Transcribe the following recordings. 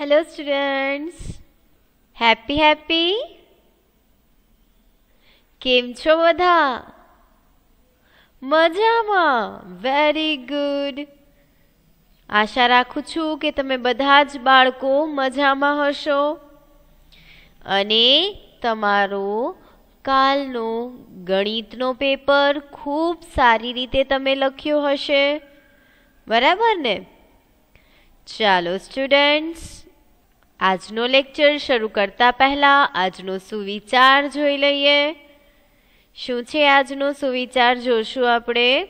Hello students happy happy કેમ છો બધા? મજામાં. વેરી ગુડ આશા રાખું છું કે તમે બધા જ બાળકો મજામાં હશો. અને તમારો કાલનો ગણિતનો પેપર ખૂબ સારી રીતે તમે લખ્યો હશે. બરાબર ને? ચાલો સ્ટુડન્ટ્સ આજનો લેક્ચર શરૂ કરતા પહેલા આજનો સુવિચાર જોઈ લઈએ શું છે આજનો સુવિચાર જોશું આપણે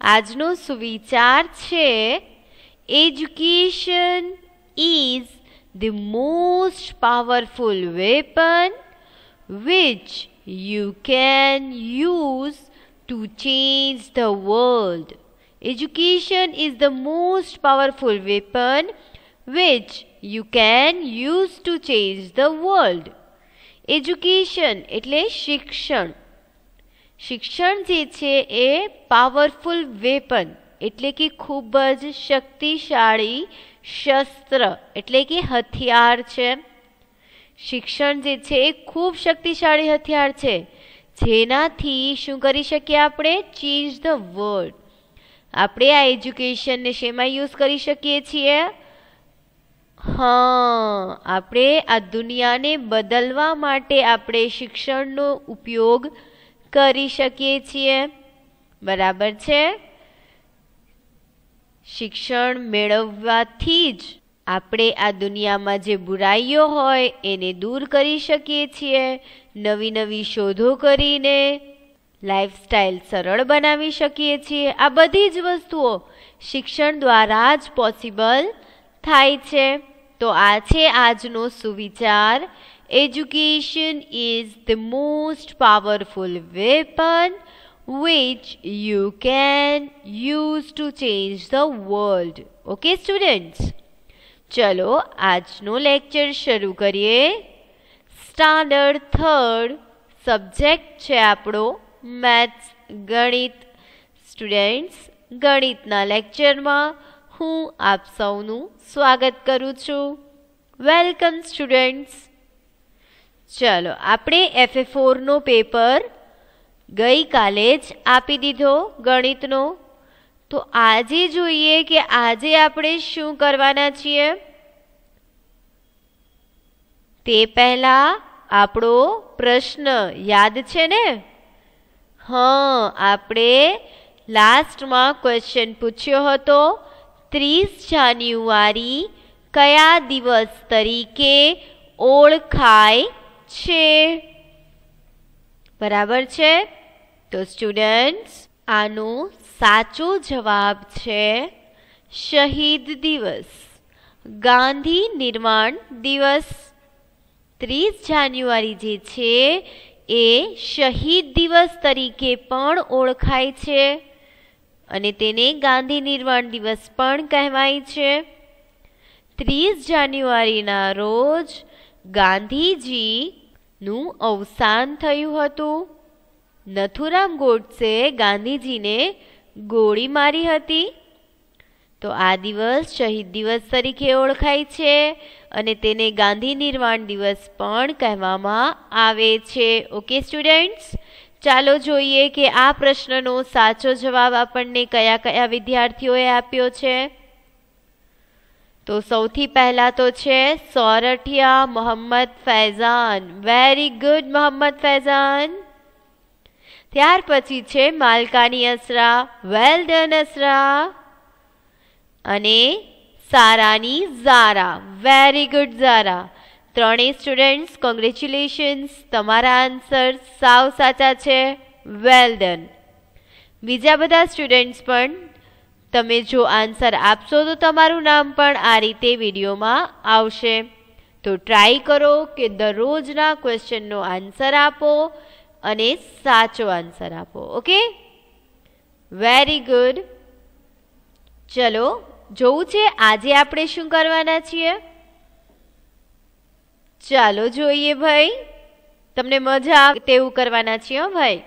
આજનો સુવિચાર છે education is the most powerful weapon which you can use to change the world. Education is the most powerful weapon which you can use to change the world. Education એટલે શિક્ષણ. શિક્ષણ જે છે એ પાવરફુલ વેપન એટલે કે ખૂબ જ શક્તિશાળી શસ્ત્ર, એટલે કે હથિયાર છે. શિક્ષણ જે છે એ ખૂબ શક્તિશાળી હથિયાર છે. જેનાથી શું કરી શકીએ આપણે? ચેન્જ ધ વર્લ્ડ આપણે આ એજ્યુકેશનને શેમાં યુઝ કરી શકીએ છીએ? હા, આપણે આ દુનિયાને બદલવા માટે આપણે શિક્ષણનો ઉપયોગ કરી શકીએ છીએ. બરાબર છે? શિક્ષણ મેળવવાથી જ આપણે આ દુનિયામાં જે બુરાઈઓ હોય એને દૂર કરી શકીએ છીએ, નવી નવી શોધો કરીને, લાઈફસ્ટાઈલ સરળ બનાવી શકીએ છીએ. આ બધી જ વસ્તુઓ શિક્ષણ દ્વારા જ પોસિબલ થાય છે તો આ છે આજનો સુવિચાર education is the most powerful weapon which you can use to change the world. Okay, students? ચલો, આજનો લેક્ચર શરૂ કરીએ સ્ટાન્ડર્ડ થર્ડ સબ્જેક્ટ છે આપણો મેથ્સ ગણિત સ્ટુડન્ટ્સ ગણિતના લેક્ચરમાં હું આપ સૌનું સ્વાગત કરું છું. વેલકમ સ્ટુડન્ટ્સ ચલો, આપણે એફએ ફોરનો પેપર ગઈકાલે જ આપી દીધો ગણિતનો. તો આજે જોઈએ કે આજે આપણે શું કરવાના છીએ? તે પહેલાં આપણો પ્રશ્ન યાદ છે ને? હા, આપણે લાસ્ટમાં ક્વેશ્ચન પૂછ્યો હતો. ત્રીસ જાન્યુઆરી કયા દિવસ તરીકે ઓળખાય છે? બરાબર છે? તો સ્ટુડન્ટ્સ, આનો સાચો જવાબ છે શહીદ દિવસ, ગાંધી નિર્માણ દિવસ. ત્રીસ જાન્યુઆરી જે છે એ શહીદ દિવસ તરીકે પણ ઓળખાય છે. અને તેને ગાંધી નિર્વાણ દિવસ પણ કહેવાય છે. ત્રીસ જાન્યુઆરીના રોજ ગાંધીજીનું અવસાન થયું હતું. નથુરામ ગોડસે ગાંધીજીને ગોળી મારી હતી. તો આ દિવસ શહીદ દિવસ તરીકે ઓળખાય છે અને તેને ગાંધી નિર્વાણ દિવસ પણ કહેવામાં આવે છે. ઓકે સ્ટુડન્ટ્સ ચાલો જોઈએ કે આ પ્રશ્નનો સાચો જવાબ આપણને કયા કયા વિદ્યાર્થીઓએ આપ્યો છે? તો સૌથી પહેલા તો છે Sorathiya Mohammad Faizan. Very good Mohammad Faizan. ત્યાર પછી છે માલકાની અસરા. Well done અસરા. અને સારાની ઝારા. વેરી ગુડ ઝારા. ત્રણેય સ્ટુડન્ટ્સ કોંગ્રેચ્યુલેશન્સ તમારા આન્સર સાવ સાચા છે. વેલ ડન બીજા બધા સ્ટુડન્ટ્સ પણ, તમે જો આન્સર આપશો તો તમારું નામ પણ આ રીતે વિડીયોમાં આવશે. તો ટ્રાય કરો કે દરરોજના ક્વેશ્ચનનો આન્સર આપો અને સાચો આન્સર આપો ઓકે વેરી ગુડ ચલો, જોવું છે આજે આપણે શું કરવાના છીએ? ચાલો જોઈએ ભાઈ. તમને મજા આવે તેવું કરવાના છીએ ભાઈ.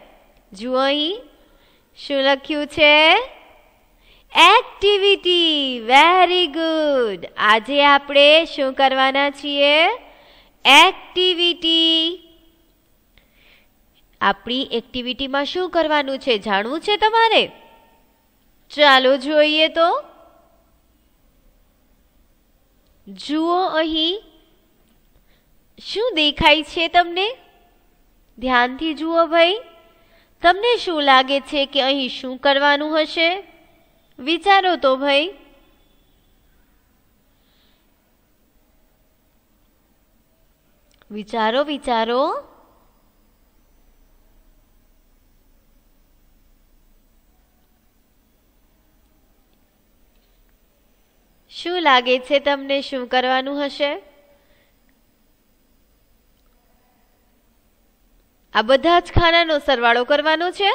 જુઓ અહીં. શું લખ્યું છે? એક્ટિવિટી વેરી ગુડ આજે આપણે શું કરવાના છીએ? એક્ટિવિટી આપણી એક્ટિવિટીમાં શું કરવાનું છે? જાણવું છે તમારે? ચાલો જોઈએ તો. જુઓ અહીં. શું દેખાય છે તમને? ધ્યાનથી જુઓ ભાઈ, તમને શું લાગે છે કે અહીં શું કરવાનું હશે? વિચારો તો ભાઈ. વિચારો વિચારો. શું લાગે છે તમને શું કરવાનું હશે? આ બધા જ ખાનાનો સરવાળો કરવાનો છે?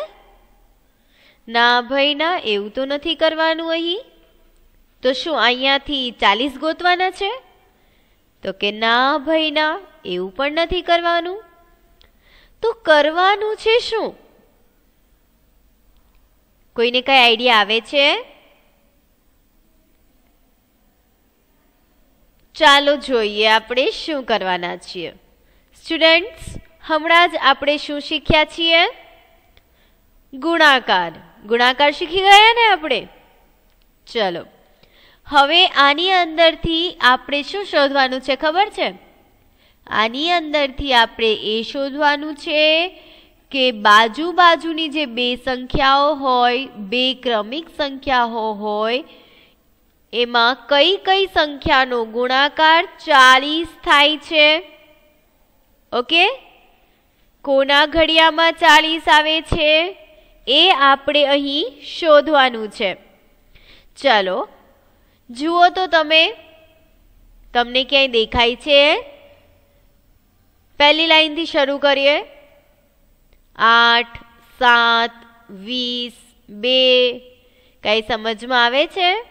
ના ભાઈ, ના, એવું તો નથી કરવાનું અહીં. તો શું અહીંયાથી ચાલીસ ગોતવાના છે? તો કે ના ભાઈ, ના, એવું પણ નથી કરવાનું. તો કરવાનું છે શું? કોઈને કઈ આઈડિયા આવે છે? ચાલો જોઈએ આપણે શું કરવાના છીએ. સ્ટુડન્ટ્સ હમણાં જ આપણે શું શીખ્યા છીએ? ગુણાકાર. ગુણાકાર શીખી ગયા ને આપણે? ચલો. હવે આની અંદરથી આપણે શું શોધવાનું છે ખબર છે? આની અંદરથી આપણે એ શોધવાનું છે કે બાજુ બાજુની જે બે સંખ્યાઓ હોય, બે ક્રમિક સંખ્યાઓ હોય, એમાં કઈ કઈ સંખ્યાનો ગુણાકાર ચાલીસ થાય છે? ઓકે? કોના ઘડિયામાં ચાલીસ આવે છે? એ આપણે અહીં શોધવાનું છે. ચલો, જુઓ તો તમે. તમને ક્યાંય દેખાય છે? પહેલી લાઈનથી શરૂ કરીએ. આઠ, સાત, વીસ, બે. કઈ સમજમાં આવે છે?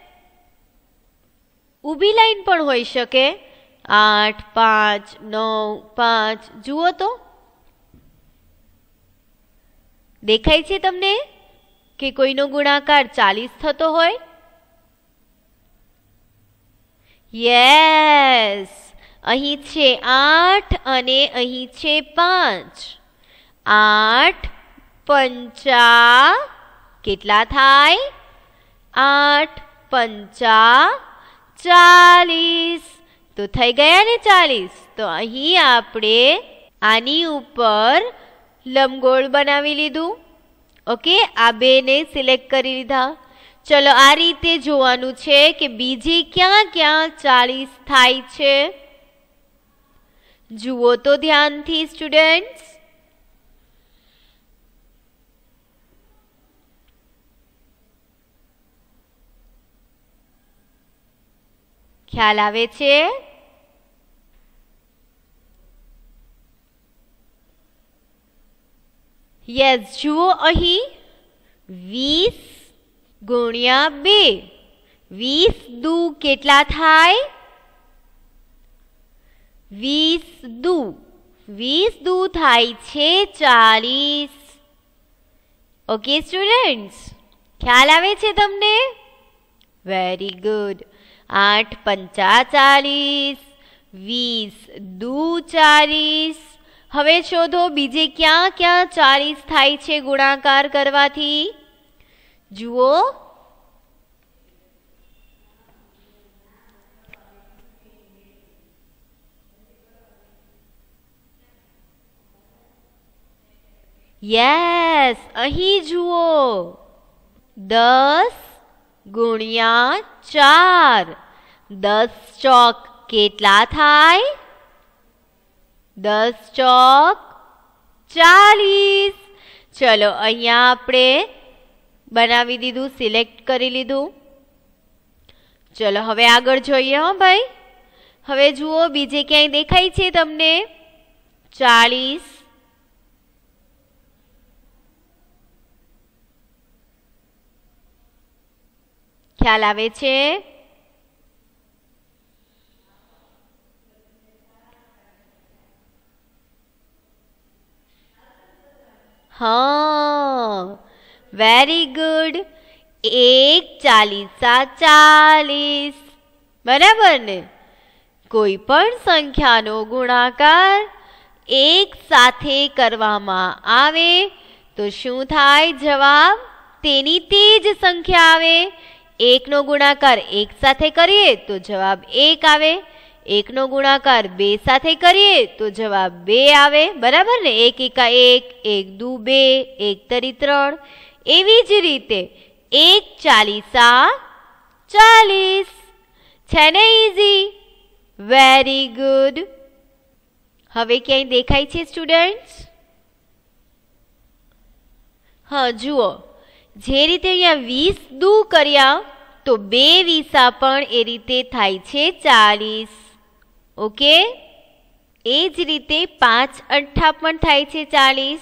ઊભી લાઈન પણ હોઈ શકે. આઠ, પાંચ, નવ, પાંચ. જુઓ તો. દેખાય છે તમને કે કોઈનો ગુણાકાર ચાલીસ થતો હોય? યસ અહીં છે આઠ અને અહીં છે પાંચ. આઠ પંચા કેટલા થાય? આઠ પંચા ચાલીસ. તો થઈ ગયા ને ચાલીસ? તો અહીં આપણે આની ઉપર લંબગોળ બનાવી લીધું. ઓકે, આ બેને સિલેક્ટ કરી લીધા. ચલો, આ રીતે જોવાનું છે કે બીજી ક્યાં ક્યાં ચાલીસ થાય છે. જુઓ તો ધ્યાનથી, સ્ટુડન્ટ્સ. ખ્યાલ આવે છે? યસ, જુઓ અહીં. વીસ ગુણ્યા બે. વીસ દુ કેટલા થાય? વીસ દુ. વીસ દુ થાય છે ચાલીસ. ઓકે સ્ટુડન્ટ્સ ખ્યાલ આવે છે તમને? વેરી ગુડ આઠ પંચા ચાલીસ. વીસ દુ ચાલીસ. હવે શોધો બીજે ક્યાં ક્યાં ચાલીસ થાય છે ગુણાકાર કરવાથી? જુઓ. યસ, અહીં જુઓ. દસ ગુણ્યા ચાર. દસ ચોક કેટલા થાય? દસ ચોક ચાલીસ. ચલો, અહીંયા આપણે બનાવી દીધું, સિલેક્ટ કરી લીધું. ચલો, હવે આગળ જોઈએ હો ભાઈ. હવે જુઓ, બીજે ક્યાંય દેખાય છે તમને? ચાલીસ. ખ્યાલ આવે છે? હા વેરી ગુડ એક ચાલીસા ચાલીસ. બરાબર ને? કોઈ પણ સંખ્યાનો ગુણાકાર એક સાથે કરવામાં આવે, તો શું થાય જવાબ? તેની તે જ સંખ્યા આવે. એકનો ગુણાકાર એક સાથે કરીએ, તો જવાબ એક આવે. એકનો ગુણાકાર બે સાથે કરીએ તો જવાબ બે આવે. બરાબર ને? એક એકા એક એક દુ બે, એક તરી ત્રણ. એવી જ રીતે એક ચાલીસા ચાલીસ. છે ને ઇઝી વેરી ગુડ હવે ક્યાંય દેખાય છે સ્ટુડન્ટ્સ હા, જુઓ. જે રીતે અહીંયા વીસ દુ કર્યા, તો બે વીસા પણ એ રીતે થાય છે ચાલીસ. ઓકે? એ જ રીતે પાંચ અઠ્ઠા પણ થાય છે ચાલીસ.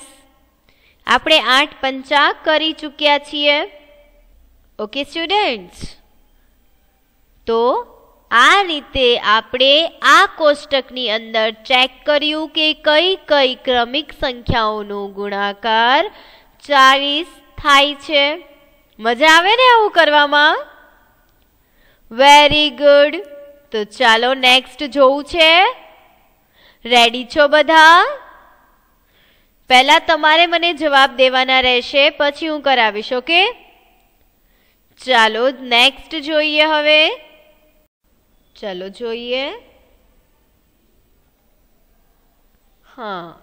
આપણે આઠ પંચા કરી ચૂક્યા છીએ. ઓકે સ્ટુડન્ટ્સ તો આ રીતે આપણે આ કોષ્ટકની અંદર ચેક કર્યું કે કઈ કઈ ક્રમિક સંખ્યાઓનો ગુણાકાર ચાલીસ થાય છે. મજા આવે ને આવું કરવામાં? Very good. તો ચાલો નેક્સ્ટ જોવું છે. રેડી છો બધા? પહેલા તમારે મને જવાબ દેવાના રહેશે, પછી હું કરાવીશ, ઓકે? ચાલો નેક્સ્ટ જોઈએ હવે. ચાલો જોઈએ. હા.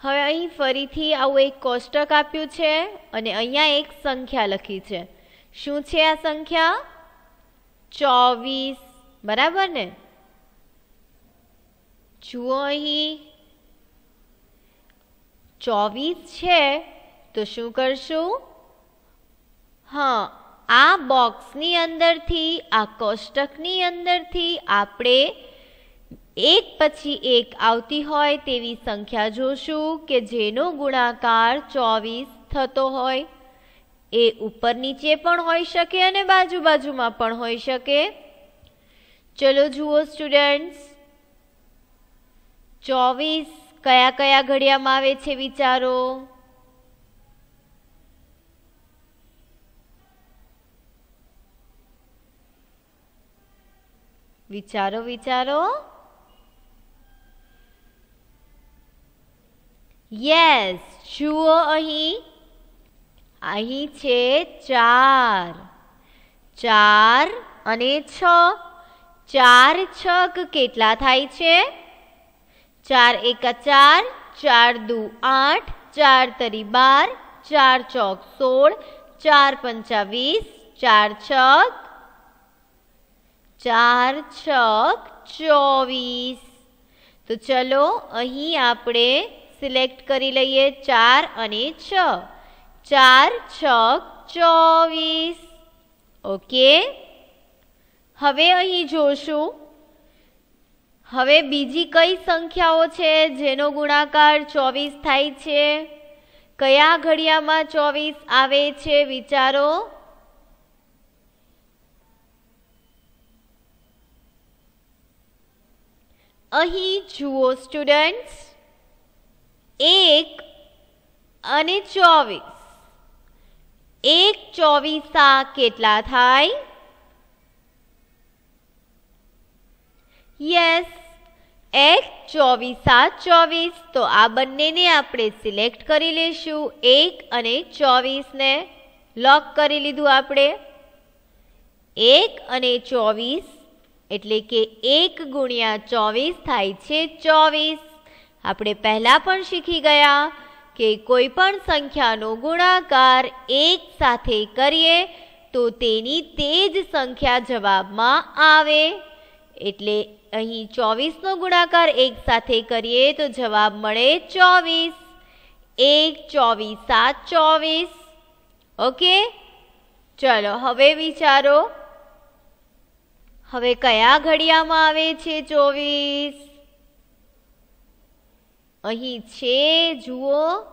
હવે અહીં ફરીથી આવું એક કોષ્ટક આપ્યું છે અને અહીંયા એક સંખ્યા લખી છે. શું છે આ સંખ્યા? ચોવીસ બરાબર ને? જુઓ અહીં. ચોવીસ છે, તો શું કરશું? હા, આ બોક્સની અંદરથી, આ કોષ્ટકની અંદરથી આપણે એક પછી એક આવતી હોય તેવી સંખ્યા જોશું કે જેનો ગુણાકાર ચોવીસ થતો હોય. એ ઉપર નીચે પણ હોઈ શકે અને બાજુ બાજુમાં પણ હોઈ શકે. ચલો જુઓ સ્ટુડન્ટ્સ ચોવીસ કયા કયા ઘડિયામાં આવે છે વિચારો? વિચારો વિચારો. યસ, જુઓ અહીં. અહીં છે ચાર. ચાર અને છ. ચાર છક કેટલા થાય છે? ચાર એકા ચાર ચાર દુ આઠ, ચાર તરી બાર, ચાર ચોક સોળ, ચાર પંચા વીસ, ચાર છક ચાર છક ચોવીસ. તો ચલો અહીં આપણે સિલેક્ટ કરી લઈએ ચાર અને છ. ચાર છક ચોવીસ. ઓકે? હવે અહીં જોશું. હવે બીજી કઈ સંખ્યાઓ છે જેનો ગુણાકાર ચોવીસ થાય છે? કયા ઘડિયામાં ચોવીસ આવે છે વિચારો? અહીં જુઓ સ્ટુડન્ટ્સ. એક અને ચોવીસ. એક ચોવીસા કેટલા થાય? યસ એક સાત, ચોવીસ. તો આ બંનેને આપણે સિલેક્ટ કરી લઈશું. એક અને ચોવીસને લોક કરી લીધું આપણે. એક અને ચોવીસ એટલે કે એક ગુણ્યા ચોવીસ થાય છે ચોવીસ. આપણે પહેલાં પણ શીખી ગયા કે કોઈ પણ સંખ્યાનો ગુણાકાર એક સાથે કરીએ તો તેની તે જ સંખ્યા જવાબમાં આવે. એટલે અહીં ચોવીસનો ગુણાકાર એક સાથે કરીએ તો જવાબ મળે ચોવીસ. એક, ચોવીસ, સાત, ચોવીસ. ઓકે? ચલો, હવે વિચારો. હવે કયા ઘડિયામાં આવે છે ચોવીસ? અહીં છે, જુઓ.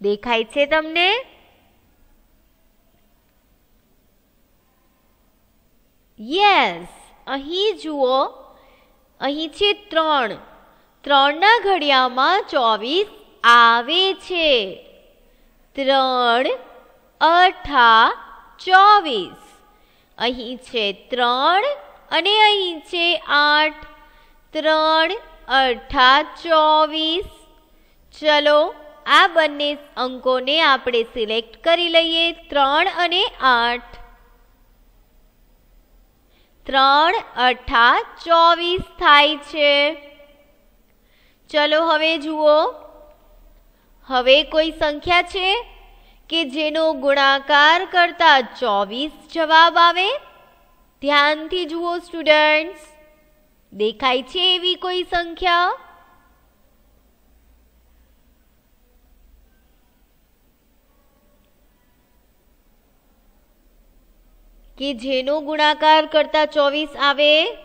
દેખાય છે તમને? યસ અહીં જુઓ. અહીં છે ત્રણ. ત્રણના ઘડિયામાં ચોવીસ આવે છે. ત્રણ, અઠા, ચોવીસ. અહીં છે ત્રણ અને અહીં છે આઠ. ત્રણ, અઠા, ચોવીસ. ચલો આ બંને અંકોને આપણે સિલેક્ટ કરી લઈએ ત્રણ અને આઠ. ત્રણ અઠા ચોવીસ થાય છે. ચલો હવે જુઓ. હવે કોઈ સંખ્યા છે કે જેનો ગુણાકાર કરતા ચોવીસ જવાબ આવે? ધ્યાનથી જુઓ, સ્ટુડન્ટ્સ. દેખાય છે એવી કોઈ સંખ્યા? કે જેનો ગુણાકાર કરતા ચોવીસ આવે?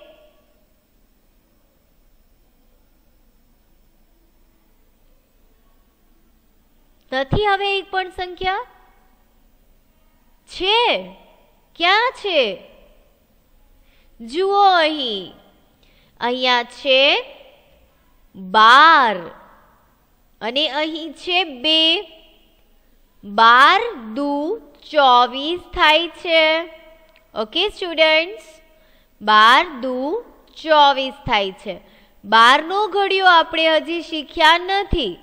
નથી હવે એક પણ સંખ્યા? છે. ક્યાં છે? જુઓ અહીં. અહીંયા છે બાર. અને અહીં છે બે. બાર દુ ચોવીસ થાય છે. ઓકે સ્ટુડન્ટ્સ બાર દુ ચોવીસ થાય છે. બારનો ઘડિયો આપણે હજી શીખ્યા નથી.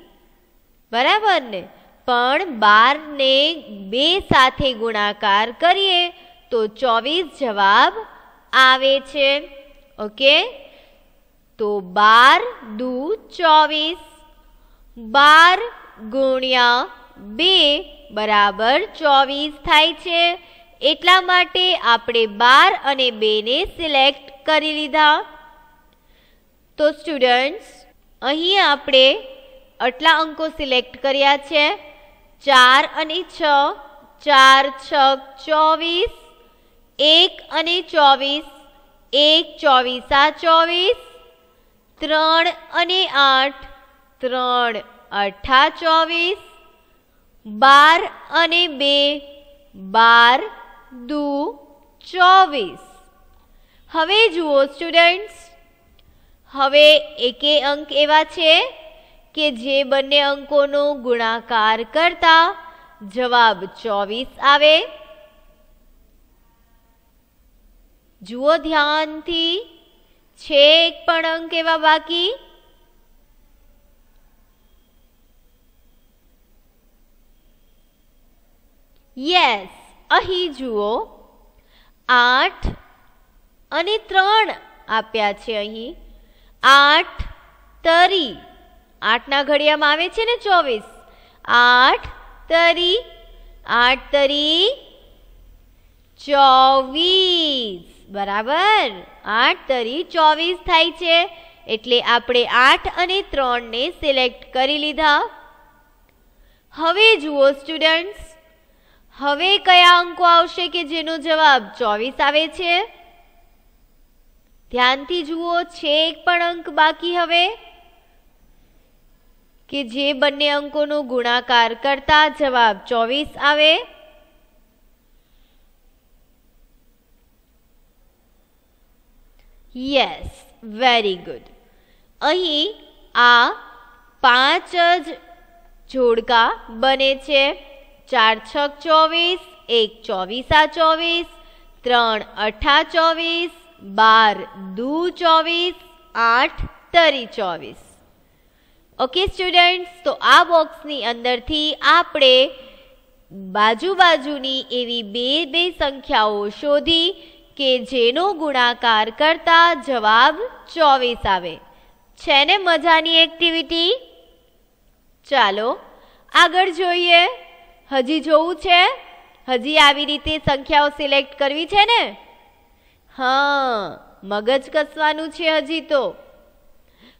બરાબર ને? પણ બારને બે સાથે ગુણાકાર કરીએ તો ચોવીસ જવાબ આવે છે. ઓકે તો બાર દુ ચોવીસ. બાર ગુણ્યા બે બરાબર ચોવીસ થાય છે. એટલા માટે આપણે બાર અને બેને સિલેક્ટ કરી લીધા. તો સ્ટુડન્ટ્સ, અહીં આપણે આટલા અંકો સિલેક્ટ કર્યા છે. ચાર અને છ, ચાર, છ, ચોવીસ, એક અને ચોવીસ, એક, ચોવીસા ચોવીસ, ત્રણ અને આઠ, ત્રણ, અઠા, ચોવીસ, બાર અને બે, બાર દુ ચોવીસ. હવે જુઓ સ્ટુડન્ટ્સ હવે એકે અંક એવા છે કે જે બંને અંકોનો ગુણાકાર કરતા જવાબ ચોવીસ આવે. જુઓ ધ્યાનથી, છે એક પણ અંક એવા બાકી? યસ અહીં જુઓ, આઠ અને ત્રણ આપ્યા છે અહીં. આઠ તરી. આઠના ઘડિયામાં આવે છે ને ચોવીસ. આઠ તરી આઠ તરી ચોવીસ. બરાબર? આઠ તરી ચોવીસ થાય છે. એટલે આપણે આઠ અને ત્રણને સિલેક્ટ કરી લીધા. હવે જુઓ સ્ટુડન્ટ્સ હવે કયા અંકો આવશે કે જેનો જવાબ ચોવીસ આવે છે? ધ્યાનથી જુઓ છે એક પણ અંક બાકી હવે. કે જે બંને અંકોનો ગુણાકાર કરતા જવાબ ચોવીસ આવે. યસ વેરી ગુડ અહીં આ પાંચ જ જોડકા બને છે. ચાર છક ચોવીસ, એક ચોવીસા ચોવીસ, ત્રણ અઠા ચોવીસ, બાર દુ ચોવીસ, આઠ તરી ચોવીસ. ઓકે સ્ટુડન્ટ્સ તો આ બોક્સની અંદરથી આપણે બાજુ બાજુની એવી બે બે સંખ્યાઓ શોધી કે જેનો ગુણાકાર કરતા જવાબ ચોવીસ આવે. છે ને મજાની એક્ટિવિટી ચાલો આગળ જોઈએ. હજી જોવું છે? હજી આવી રીતે સંખ્યાઓ સિલેક્ટ કરવી છે ને? હા, મગજ કસવાનું છે હજી તો.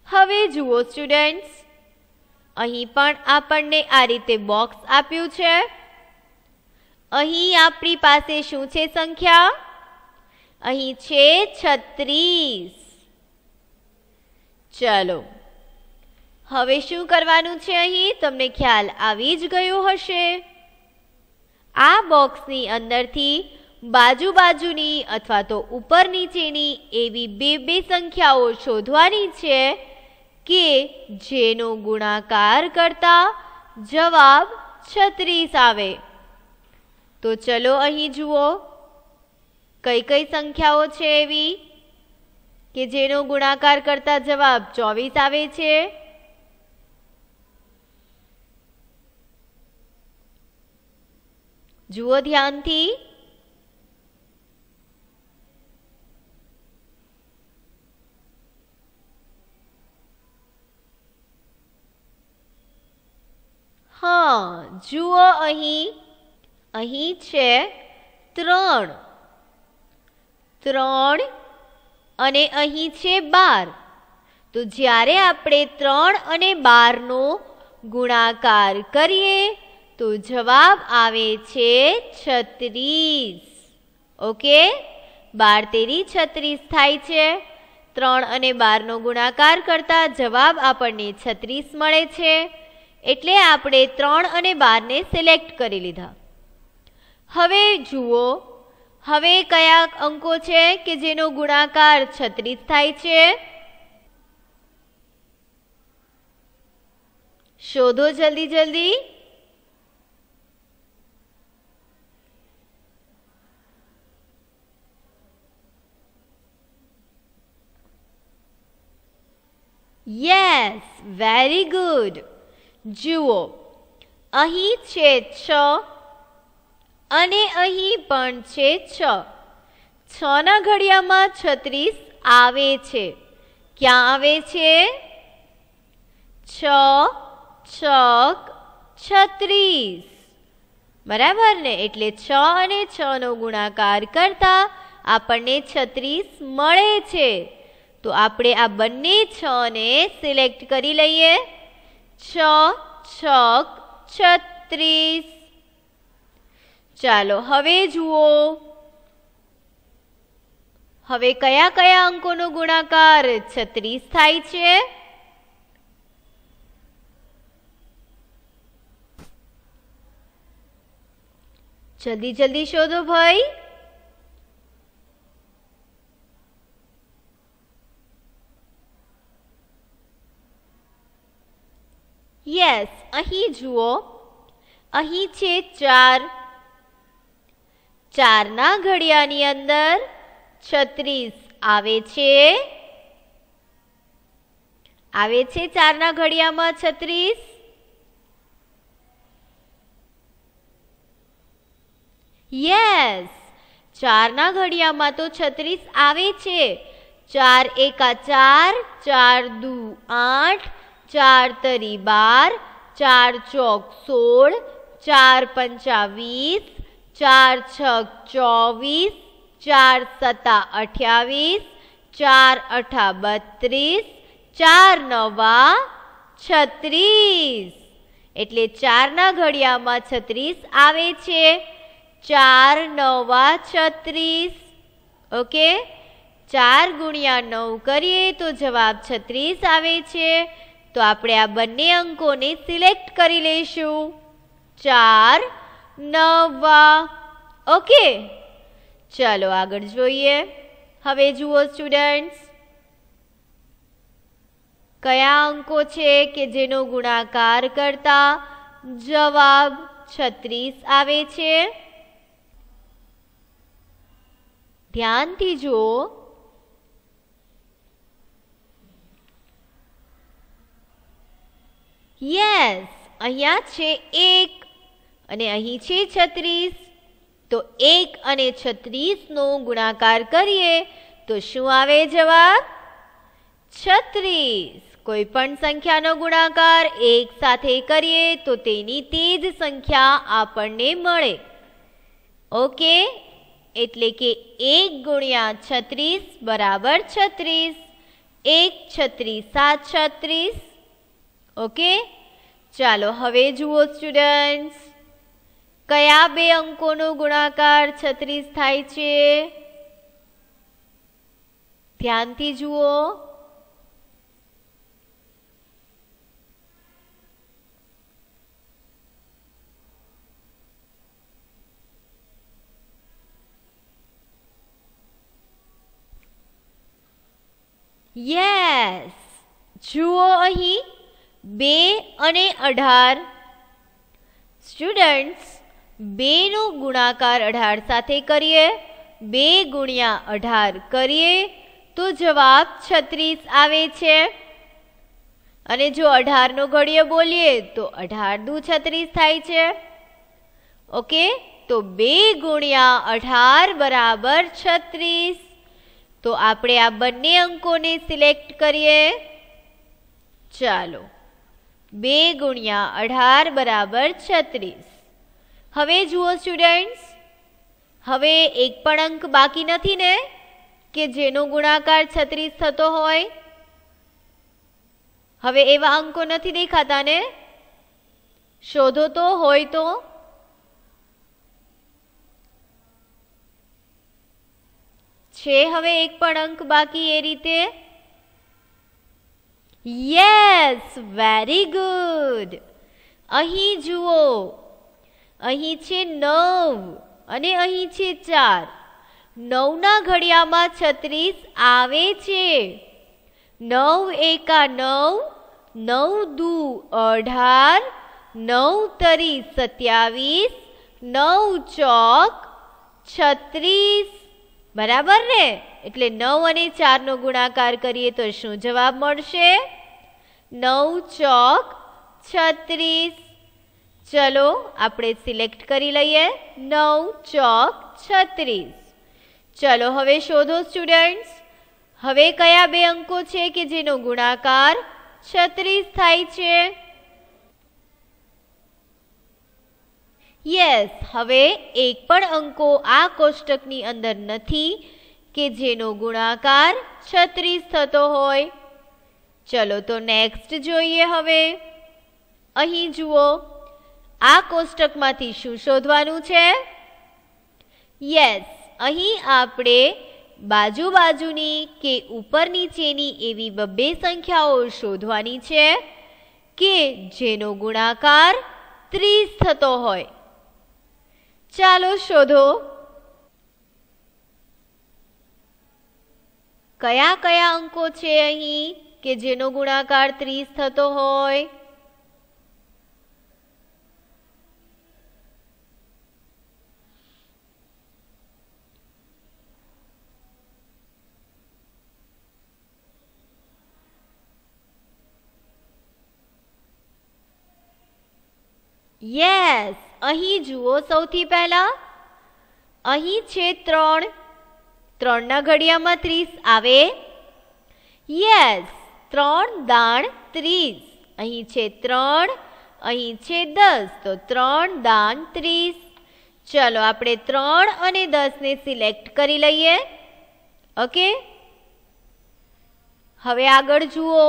હવે જુઓ સ્ટુડન્ટ્સ, અહીં પણ આપણને આ રીતે બોક્સ આપ્યું છે. અહીં આપણી પાસે શું છે સંખ્યા? અહીં છે છત્રીસ. ચલો, હવે શું કરવાનું છે અહીં? તમને ખ્યાલ આવી જ ગયો હશે. આ બોક્સની અંદરથી બાજુ બાજુની અથવા તો ઉપર નીચેની એવી બે બે સંખ્યાઓ શોધવાની છે કે જેનો ગુણાકાર કરતા જવાબ છત્રીસ આવે. તો ચલો અહીં જુઓ. કઈ કઈ સંખ્યાઓ છે એવી? કે જેનો ગુણાકાર કરતા જવાબ ચોવીસ આવે છે. જુઓ ધ્યાનથી. હા, જુઓ અહીં. અહીં છે ત્રણ. ત્રણ અને અહીં છે બાર. તો જ્યારે આપણે ત્રણ અને બારનો ગુણાકાર કરીએ તો જવાબ આવે છે છત્રીસ. ઓકે? બાર તેરી છત્રીસ થાય છે. ત્રણ અને બારનો ગુણાકાર કરતા જવાબ આપણને છત્રીસ મળે છે. એટલે આપણે ત્રણ અને બારને સિલેક્ટ કરી લીધા. હવે જુઓ, હવે કયા અંકો છે કે જેનો ગુણાકાર છત્રીસ થાય છે? શોધો જલ્દી જલ્દી. યસ વેરી ગુડ જુઓ, અહીં છે છ અને અહીં પણ છે છ. છના ઘડિયામાં છત્રીસ આવે છે. ક્યાં આવે છે? છ, છક, છત્રીસ. બરાબર ને? એટલે છ અને છનો ગુણાકાર કરતાં આપણને છત્રીસ મળે છે. તો આપણે આ બંને છ ને સિલેક્ટ કરી લઈએ. છ, છક, છત્રીસ. ચાલો, હવે જુઓ. હવે કયા કયા અંકોનો ગુણાકાર છત્રીસ થાય છે? જલ્દી જલ્દી શોધો ભાઈ. યસ, અહીં જુઓ. અહીં છે ચાર. ચારના ઘડિયાની અંદર છત્રીસ આવે છે. આવે છે ચારના ઘડિયામાં છત્રીસ? યસ, ચારના ઘડિયામાં તો છત્રીસ આવે છે. ચાર એકા ચાર ચાર દુ આઠ ચાર તરી બાર, ચાર ચોક સોળ, ચાર પંચા વીસ, ચાર છક ચોવીસ, ચાર સત્તા અઠ્યાવીસ, ચાર અઠા બત્રીસ, ચાર નવા છત્રીસ. એટલે ચારના ઘડિયામાં છત્રીસ આવે છે. ચાર નવા છત્રીસ. ઓકે? ચાર ગુણ્યા નવ કરીએ તો જવાબ છત્રીસ આવે છે. તો આપણે આ બંને અંકોને સિલેક્ટ કરી લઈશું. ચાર, નવા, ઓકે. ચાલો આગળ જોઈએ. હવે જુઓ સ્ટુડન્ટ્સ કયા અંકો છે કે જેનો ગુણાકાર કરતા જવાબ છત્રીસ આવે છે? ધ્યાનથી જુઓ. યસ અહીંયા છે એક અને અહીં છે છત્રીસ. તો એક અને છત્રીસનો ગુણાકાર કરીએ તો શું આવે જવાબ? છત્રીસ. કોઈ પણ સંખ્યાનો ગુણાકાર એક સાથે કરીએ તો તેની તે જ સંખ્યા આપણને મળે. ઓકે? એટલે કે એક ગુણ્યા છત્રીસ બરાબર છત્રીસ. એક છત્રીસ સાત છત્રીસ. ઓકે? ચાલો, હવે જુઓ સ્ટુડન્ટ્સ કયા બે અંકોનો ગુણાકાર છત્રીસ થાય છે? ધ્યાનથી જુઓ. યસ જુઓ અહીં. બે અને અઢાર. સ્ટુડન્ટ્સ બેનો ગુણાકાર અઢાર સાથે કરીએ. બે ગુણ્યા અઢાર કરીએ તો જવાબ છત્રીસ આવે છે. અને જો અઢારનો ઘડીએ બોલીએ તો અઢાર દુ છત્રીસ થાય છે. ઓકે, તો બે ગુણ્યા અઢાર બરાબર છત્રીસ. તો આપણે આ બંને અંકોને સિલેક્ટ કરીએ. ચાલો. બે ગુણ્યા અઢાર બરાબર છત્રીસ. હવે જુઓ સ્ટુડન્ટ્સ હવે એક પણ અંક બાકી નથી ને? કે જેનો ગુણાકાર છત્રીસ થતો હોય? હવે એવા અંકો નથી દેખાતા ને? શોધો તો, હોય તો? છે હવે એક પણ અંક બાકી એ રીતે? યસ વેરી ગુડ અહીં જુઓ. અહીં છે નવ અને અહીં છે ચાર. નવના ઘડિયામાં છત્રીસ આવે છે. નવ એકા નવ નવ દુ અઢાર, નવ તરી સત્યાવીસ, નવ ચોક, છત્રીસ. બરાબર ને? એટલે નવ અને ચારનો ગુણાકાર કરીએ તો શું જવાબ મળશે? નવ ચોક છત્રીસ. ચલો, આપણે સિલેક્ટ કરી લઈએ. નવ ચોક છત્રીસ. ચલો, હવે શોધો સ્ટુડન્ટ્સ. હવે કયા બે અંકો છે કે જેનો ગુણાકાર છત્રીસ થાય છે? યસ હવે એક પણ અંકો આ કોષ્ટકની અંદર નથી કે જેનો ગુણાકાર છત્રીસ થતો હોય. ચલો તો નેક્સ્ટ જોઈએ હવે. અહીં જુઓ. આ કોષ્ટકમાંથી શું શોધવાનું છે? યસ અહીં આપણે બાજુ બાજુની કે ઉપર નીચેની એવી બબ્બે સંખ્યાઓ શોધવાની છે કે જેનો ગુણાકાર ત્રીસ થતો હોય. ચાલો શોધો. કયા કયા અંકો છે અહીં કે જેનો ગુણાકાર ત્રીસ થતો હોય? યસ અહીં જુઓ સૌથી પહેલા. અહીં છે ત્રણ. ત્રણના ઘડિયામાં ત્રીસ. આવે? યસ. ત્રણ દાણ ત્રીસ. અહીં છે ત્રણ. અહીં છે દસ. તો ત્રણ દાન ત્રીસ. ચલો, આપણે ત્રણ અને દસને સિલેક્ટ કરી લઈએ. ઓકે? હવે આગળ જુઓ.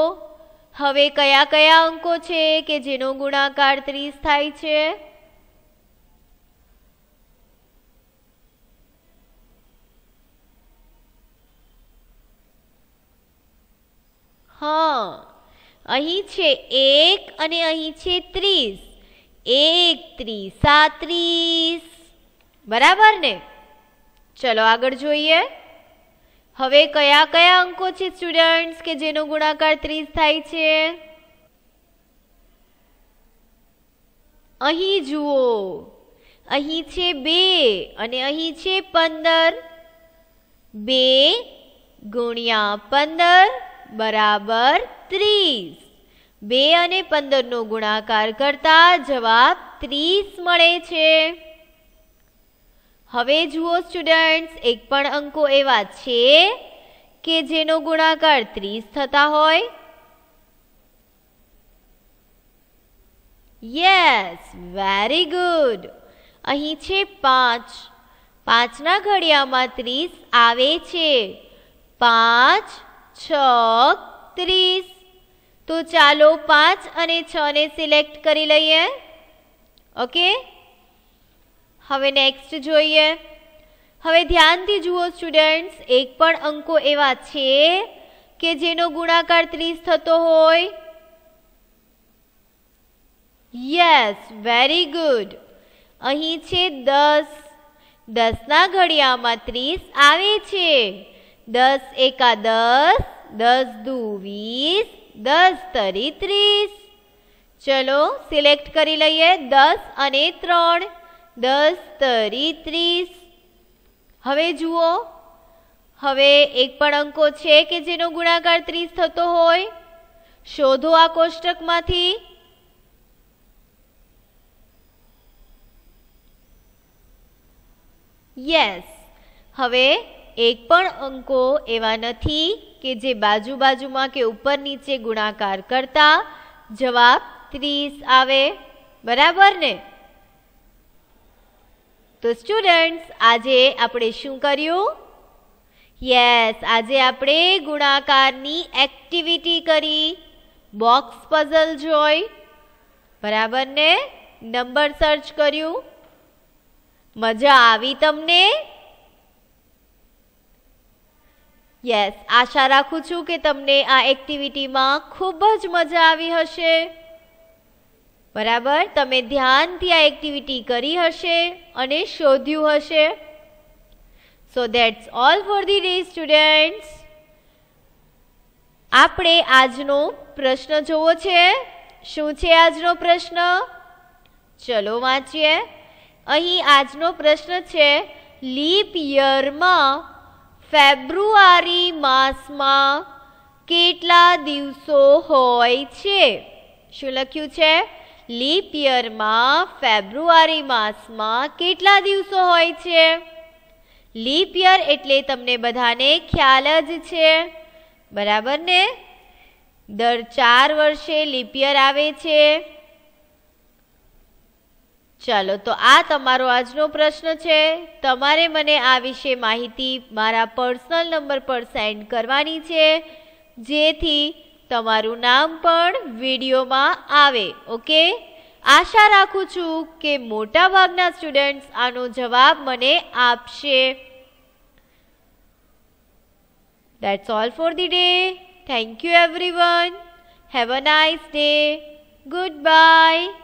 હવે કયા કયા અંકો છે કે જેનો ગુણાકાર ત્રીસ થાય છે? અહીં છે એક અને અહીં છે ત્રીસ. એક, ત્રીસ, સાત્રીસ. બરાબર ને? ચલો આગળ જોઈએ. હવે કયા કયા અંકો છે સ્ટુડન્ટ્સ કે જેનો ગુણાકાર ત્રીસ થાય છે? અહીં જુઓ. અહીં છે બે અને અહીં છે પંદર. બે ગુણ્યા પંદર. બરાબર ત્રીસ. બે અને પંદરનો ગુણાકાર કરતા જવાબ ત્રીસ મળે છે. હવે જુઓ સ્ટુડન્ટ્સ એક પણ અંકો એવા છે કે જેનો ગુણાકાર ત્રીસ થતા હોય. યસ વેરી ગુડ અહીં છે પાંચ. પાંચના ઘડિયામાં ત્રીસ આવે છે. પાંચ છ, ત્રીસ. તો ચાલો પાંચ અને છ ને સિલેક્ટ કરી લઈએ. ઓકે? હવે નેક્સ્ટ જોઈએ. હવે ધ્યાનથી જુઓ સ્ટુડન્ટ્સ, એક પણ અંકો એવા છે કે જેનો ગુણાકાર ત્રીસ થતો હોય. Yes, very good. અહીં છે દસ. દસના ઘડિયામાં ત્રીસ આવે છે. દસ એકા દસ દસ દુ વીસ દસ તરી ત્રીસ. ચલો, સિલેક્ટ કરી લઈએ દસ અને ત્રણ. દસ તરી ત્રીસ. હવે જુઓ. હવે એક પણ અંકો છે કે જેનો ગુણાકાર ત્રીસ થતો હોય. શોધો આ કોષ્ટકમાંથી. યસ હવે એક પણ અંકો એવા નથી કે જે બાજુ બાજુમાં કે ઉપર નીચે ગુણાકાર કરતા જવાબ ત્રીસ આવે. બરાબર ને? તો સ્ટુડન્ટ્સ આજે આપણે શું કર્યું? યસ આજે આપણે ગુણાકારની એક્ટિવિટી કરી. બોક્સ પઝલ જોઈ. બરાબર ને? નંબર સર્ચ કર્યું. મજા આવી તમને? યસ આશા રાખું છું કે તમને આ એક્ટિવિટીમાં ખૂબ જ મજા આવી હશે. બરાબર? તમે ધ્યાનથી આ એક્ટિવિટી કરી હશે અને શોધ્યું હશે. So that's all for the day students આપણે આજનો પ્રશ્ન જોવો છે. શું છે આજનો પ્રશ્ન? ચલો વાંચીએ. અહીં આજનો પ્રશ્ન છે લીપ યરમાં ફેબ્રુઆરી માસમાં કેટલા દિવસો હોય છે? શું લખ્યું છે? લીપ યરમાં ફેબ્રુઆરી માસમાં કેટલા દિવસો હોય છે? લીપ યર એટલે તમને બધાને ખ્યાલ જ છે. બરાબર ને? દર ચાર વર્ષે લીપ યર આવે છે. ચાલો, તો આ તમારો આજનો પ્રશ્ન છે તમારે મને આ વિશે માહિતી મારા પર્સનલ નંબર પર સેન્ડ કરવાની છે, જેથી તમારું નામ પણ વિડીયોમાં આવે, ઓકે આશા રાખું છું કે મોટા ભાગના સ્ટુડન્ટ્સ આનો જવાબ મને આપશે That's all for the day. Thank you, everyone. Have a nice day. Goodbye.